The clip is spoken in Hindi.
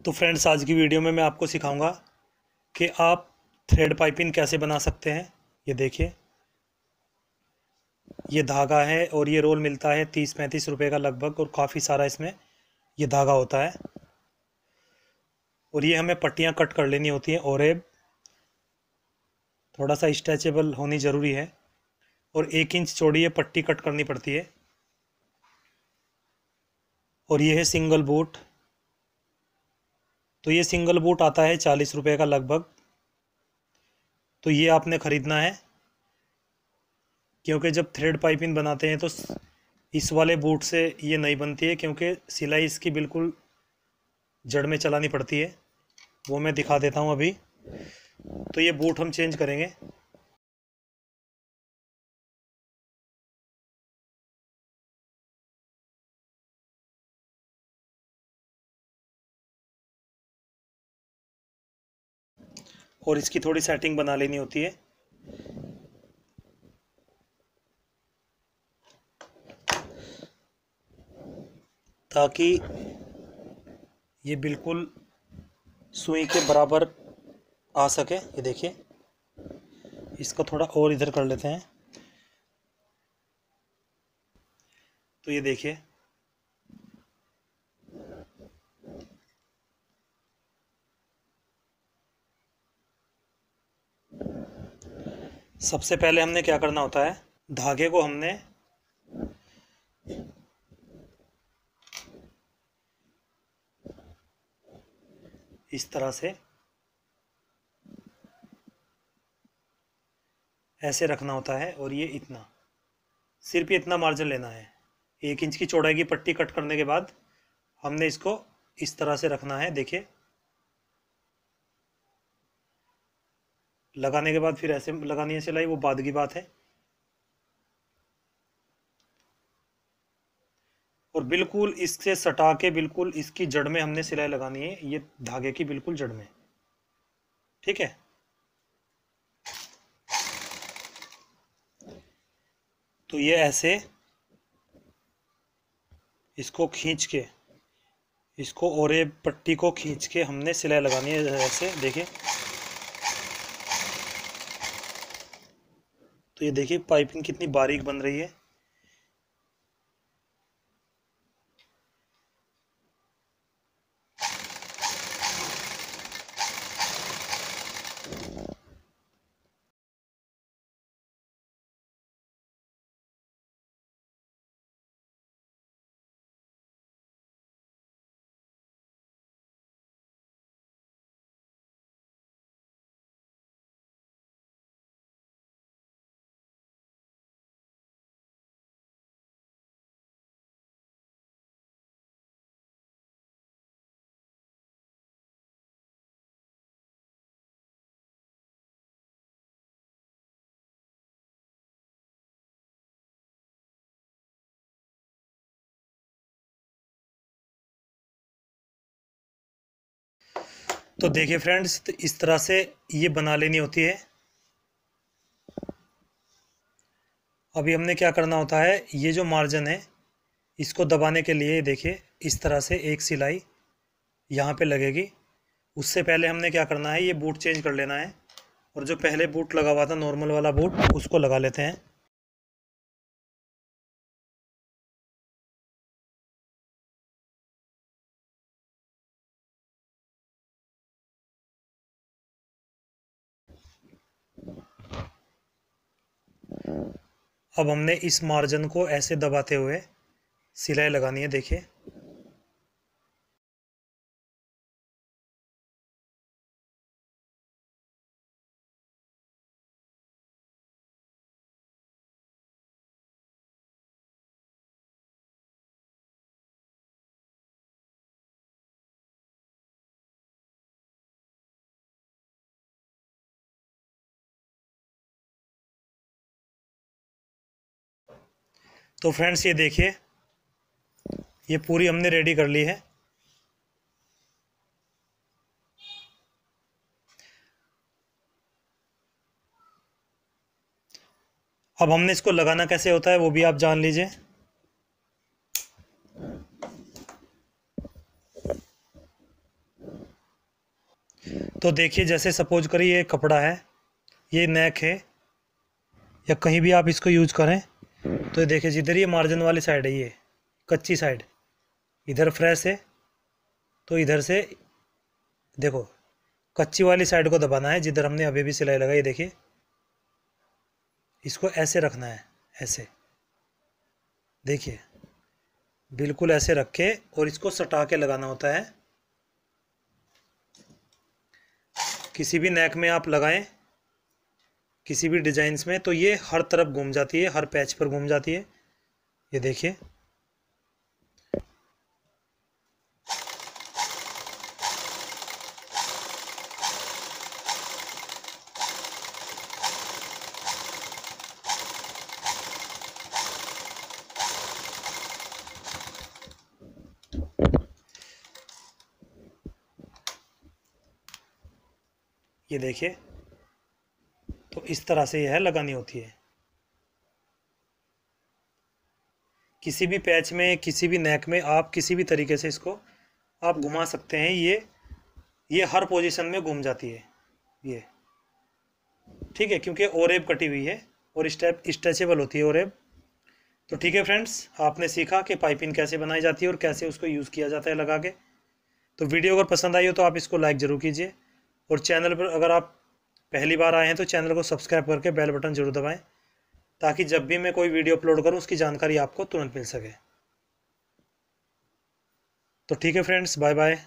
तो फ्रेंड्स आज की वीडियो में मैं आपको सिखाऊँगा कि आप थ्रेड पाइपिंग कैसे बना सकते हैं। ये देखिए। ये धागा है और ये रोल मिलता है तीस पैंतीस रुपए का लगभग और काफ़ी सारा इसमें ये धागा होता है। और ये हमें पट्टियाँ कट कर लेनी होती हैं और थोड़ा सा स्ट्रेचेबल होनी ज़रूरी है और एक इंच चौड़ी ये पट्टी कट करनी पड़ती है। और ये है सिंगल बूट तो ये सिंगल बूट आता है चालीस रुपये का लगभग। तो ये आपने ख़रीदना है। क्योंकि जब थ्रेड पाइपिंग बनाते हैं तो इस वाले बूट से ये नहीं बनती है, क्योंकि सिलाई इसकी बिल्कुल जड़ में चलानी पड़ती है। वो मैं दिखा देता हूँ अभी। तो ये बूट हम चेंज करेंगे। और इसकी थोड़ी सेटिंग बना लेनी होती है। ताकि ये बिल्कुल सुई के बराबर आ सके। ये देखिए, इसको थोड़ा और इधर कर लेते हैं। तो ये देखिए सबसे पहले हमने क्या करना होता है? धागे को हमने इस तरह से ऐसे रखना होता है और ये इतना। सिर्फ़ इतना मार्जिन लेना है। एक इंच की चौड़ाई की पट्टी कट करने के बाद हमने इसको इस तरह से रखना है। देखिए लगाने के बाद फिर ऐसे लगानी है सिलाई वो बाद की बात है। और बिल्कुल इससे सटा के, बिल्कुल इसकी जड़ में हमने सिलाई लगानी है, ये धागे की बिल्कुल जड़ में। ठीक है? तो ये ऐसे इसको खींच के, इसको और पट्टी को खींच के हमने सिलाई लगानी है, ऐसे, देखिए। तो ये देखिए पाइपिंग कितनी बारीक बन रही है। तो देखिए फ्रेंड्स तो इस तरह से ये बना लेनी होती है। अभी हमने क्या करना होता है, ये जो मार्जिन है, इसको दबाने के लिए देखिए, इस तरह से एक सिलाई यहाँ पे लगेगी। उससे पहले हमने क्या करना है, ये बूट चेंज कर लेना है। और जो पहले बूट लगा हुआ था नॉर्मल वाला बूट उसको लगा लेते हैं। अब हमने इस मार्जिन को ऐसे दबाते हुए सिलाई लगानी है देखिए। तो फ्रेंड्स ये देखिए, ये पूरी हमने रेडी कर ली है। अब हमने इसको लगाना कैसे होता है, वो भी आप जान लीजिए। तो देखिए, जैसे सपोज़ करिए ये कपड़ा है, ये नेक है, या कहीं भी आप इसको यूज़ करें। तो ये देखिए, जिधर ये मार्जिन वाली साइड है ये, कच्ची साइड इधर फ्रेश है तो इधर से देखो, कच्ची वाली साइड को दबाना है, जिधर हमने अभी भी सिलाई लगाई देखिए, इसको ऐसे रखना है, ऐसे, देखिए, बिल्कुल ऐसे रख के और इसको सटा के लगाना होता है, किसी भी नेक में आप लगाएँ किसी भी डिजाइंस में तो ये हर तरफ़ घूम जाती है, हर पैच पर घूम जाती है। ये देखिए। ये देखिए। इस तरह से यह लगानी होती है। किसी भी पैच में, किसी भी नेक में, आप किसी भी तरीके से इसको, आप घुमा सकते हैं। ये ये हर पोजीशन में घूम जाती है। ये, ठीक है, क्योंकि ओरेब कटी हुई है और स्टेप स्ट्रेचेबल होती है ओरेब तो ठीक है फ्रेंड्स आपने सीखा कि पाइपिंग कैसे बनाई जाती है और कैसे उसको यूज़ किया जाता है लगा के। तो वीडियो अगर पसंद आई हो तो आप इसको लाइक ज़रूर कीजिए और चैनल पर अगर आप पहली बार आए हैं तो चैनल को सब्सक्राइब करके बेल बटन ज़रूर दबाएँ, ताकि जब भी मैं कोई वीडियो अपलोड करूँ, उसकी जानकारी आपको तुरंत मिल सके। तो ठीक है फ्रेंड्स बाय बाय